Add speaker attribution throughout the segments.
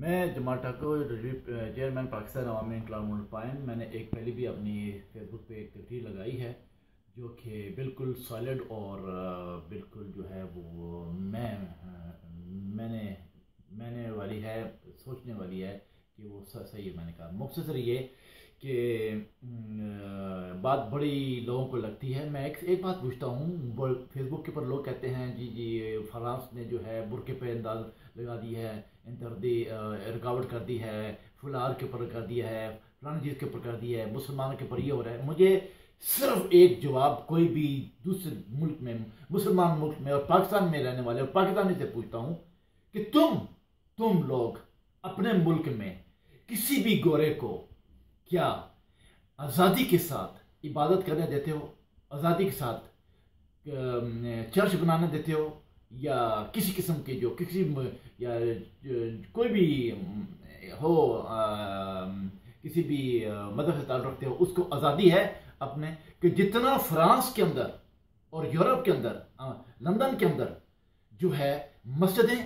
Speaker 1: میں جمال ٹھاکر چیئرمین پاکستان عوامی انقلاب ملپائن، میں نے ایک پہلی بھی اپنی فیس بک پہ ایک تقریر لگائی ہے، جو کہ بالکل سالڈ اور بالکل جو ہے وہ، میں میں نے میں نے والی ہے، سوچنے والی ہے۔ کہ وہ صحیح ہے، میں نے کہا۔ مختصر یہ کہ بات بڑی لوگوں کو لگتی ہے۔ میں ایک ایک بات پوچھتا ہوں فیس بک کے پر لوگ کہتے ہیں جی جی فرانس نے جو ہے برقے پہ انداز لگا دی ہے، انتردی رکاوٹ کر دی ہے، فلار کے اوپر کر دیا ہے فلان چیز کے اوپر کر دیا ہے مسلمانوں کے اوپر یہ ہو رہا ہے۔ مجھے صرف ایک جواب کوئی بھی دوسرے ملک میں، مسلمان ملک میں اور پاکستان میں رہنے والے اور پاکستانی سے پوچھتا ہوں کہ تم تم لوگ اپنے ملک میں کسی بھی گورے کو کیا آزادی کے ساتھ عبادت کرنے دیتے ہو؟ آزادی کے ساتھ چرچ بنانے دیتے ہو؟ یا کسی قسم کے جو کسی یا کوئی بھی ہو کسی بھی مذہب سے تعلق رکھتے ہو، اس کو آزادی ہے اپنے کہ جتنا فرانس کے اندر اور یورپ کے اندر لندن کے اندر جو ہے مسجدیں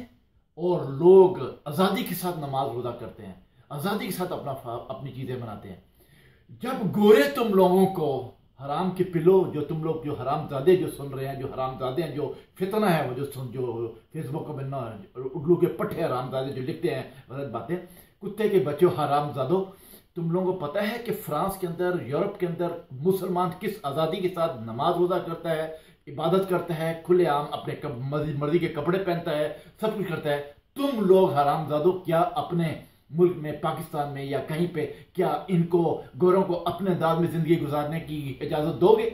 Speaker 1: اور لوگ آزادی کے ساتھ نماز روزہ کرتے ہیں۔ آزادی کے ساتھ اپنا اپنی چیزیں بناتے ہیں۔ جب گورے تم لوگوں کو حرام کے پلو، جو تم لوگ جو حرام زادے جو سن رہے ہیں، جو حرام زادے ہیں، جو فتنہ ہے، وہ جو سن جو فیس بک کو اردو کے پٹھے حرام زادے جو لکھتے ہیں، غلط باتیں۔ کتے کے بچوں حرام زادو تم لوگوں کو پتہ ہے کہ فرانس کے اندر، یورپ کے اندر مسلمان کس آزادی کے ساتھ نماز روزہ کرتا ہے، عبادت کرتا ہے، کھلے عام اپنے مرضی کے کپڑے پہنتا ہے، سب کچھ کرتا ہے۔ تم لوگ حرام زادو کیا اپنے ملک میں، پاکستان میں یا کہیں پہ، کیا ان کو، گوروں کو اپنے انداز میں زندگی گزارنے کی اجازت دو گے؟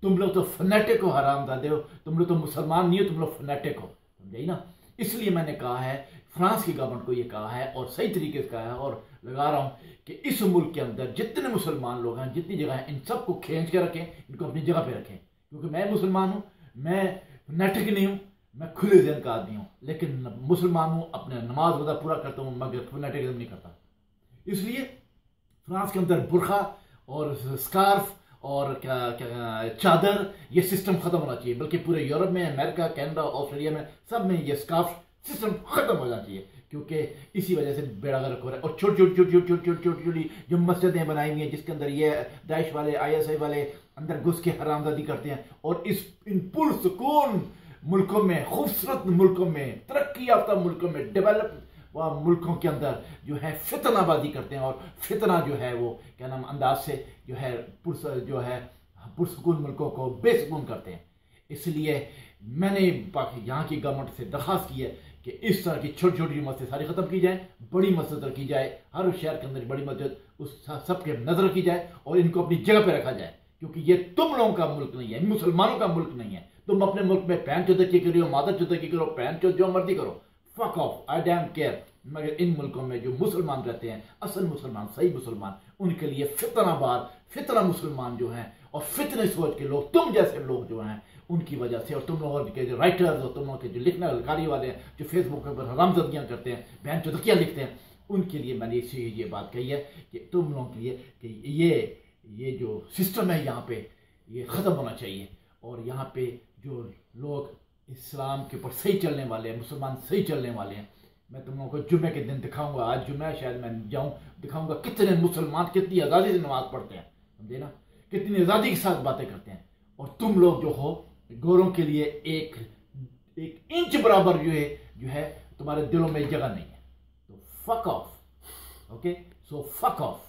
Speaker 1: تم لوگ تو فنیٹک ہو، حرام دادے ہو۔ تم لوگ تو مسلمان نہیں ہو، تم لوگ فنیٹک ہو سمجھائی نا؟ اس لیے میں نے کہا ہے، فرانس کی گورنمنٹ کو یہ کہا ہے اور صحیح طریقے سے کہا ہے اور لگا رہا ہوں کہ اس ملک کے اندر جتنے مسلمان لوگ ہیں، جتنی جگہ ہیں، ان سب کو کھینچ کے رکھیں، ان کو اپنی جگہ پہ رکھیں۔ کیونکہ میں مسلمان ہوں، میں نیٹک نہیں ہوں۔ میں کھلے ذہن کا آدمی ہوں، لیکن مسلمان ہوں، اپنے نماز وزا پورا کرتا ہوں، مگر فنیٹکزم نہیں کرتا۔ اس لیے فرانس کے اندر برخا اور سکارف اور چادر، یہ سسٹم ختم ہونا چاہیے، بلکہ پورے یورپ میں، امریکہ، کینیڈا، آسٹریلیا میں، سب میں یہ سکارف سسٹم ختم ہونا چاہیے، کیونکہ اسی وجہ سے بیڑا گرک ہو رہا ہے۔ اور چھوٹی چھوٹی چھوٹی چھوٹی چھوٹی چھوٹی چھوٹی جو مسجدیں بنائی ہوئی ہیں، جس کے اندر یہ داعش والے، آئی ایس آئی والے اندر گھس کے حرام زادی کرتے ہیں، اور اس ان پرسکون ملکوں میں، خوبصورت ملکوں میں، ترقی یافتہ ملکوں میں ڈیولپ ملکوں کے اندر جو ہے فتنہ بازی کرتے ہیں اور فتنہ جو ہے وہ کیا نام انداز سے جو ہے پرس، جو ہے پرسکون ملکوں کو بے سکون کرتے ہیں۔ اس لیے میں نے یہاں کی گورنمنٹ سے درخواست کی ہے کہ اس طرح کی چھوٹی چھوٹی مسجد ساری ختم کی جائیں بڑی مسجد رکھی جائے، ہر شہر کے اندر بڑی مسجد اس سب کے نظر رکھی جائے اور ان کو اپنی جگہ پہ رکھا جائے۔ کیونکہ یہ تم لوگوں کا ملک نہیں ہے، مسلمانوں کا ملک نہیں ہے۔ تم اپنے ملک میں پین چودہ کی کرو، مادر چودہ کی کرو پین چود جو مرضی کرو۔ فک آف آئی ڈیم کیئر مگر ان ملکوں میں جو مسلمان رہتے ہیں، اصل مسلمان، صحیح مسلمان، ان کے لیے فتنہ بار فتنہ مسلمان جو ہیں اور فتنے سوچ کے لوگ، تم جیسے لوگ جو ہیں، ان کی وجہ سے اور تم لوگوں کے جو رائٹرز اور تم لوگوں کے جو لکھنے لکھاری والے ہیں، جو فیس بک پر حرام زدگیاں کرتے ہیں، بہن چودکیاں لکھتے ہیں، ان کے لیے میں نے اسی یہ بات کہی ہے کہ تم لوگوں کے لیے کہ یہ یہ جو سسٹم ہے یہاں پہ، یہ ختم ہونا چاہیے۔ اور یہاں پہ جو لوگ اسلام کے اوپر صحیح چلنے والے ہیں، مسلمان صحیح چلنے والے ہیں، میں تم لوگوں کو جمعے کے دن دکھاؤں گا۔ آج جمعہ شاید میں جاؤں، دکھاؤں گا کتنے مسلمان، کتنی آزادی سے نماز پڑھتے ہیں۔ سمجھے نا؟ کتنی آزادی کے ساتھ باتیں کرتے ہیں۔ اور تم لوگ جو ہو، گوروں کے لیے ایک ایک انچ برابر جو ہے جو ہے، تمہارے دلوں میں جگہ نہیں ہے۔ تو فک off okay so fuck off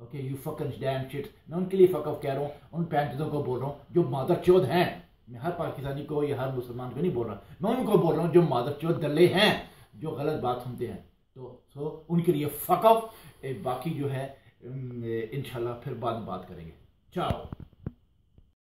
Speaker 1: okay you fucking damn shit میں ان کے لیے فک آف کہہ رہا ہوں، ان پینٹوں کو بول رہا ہوں جو مادر چود ہیں۔ میں ہر پاکستانی کو یا ہر مسلمان کو نہیں بول رہا، میں ان کو بول رہا ہوں جو مادر چود دلے ہیں، جو غلط بات سنتے ہیں۔ تو سو ان کے لیے فقف باقی جو ہے انشاءاللہ پھر بعد میں بات کریں گے۔ چاؤ۔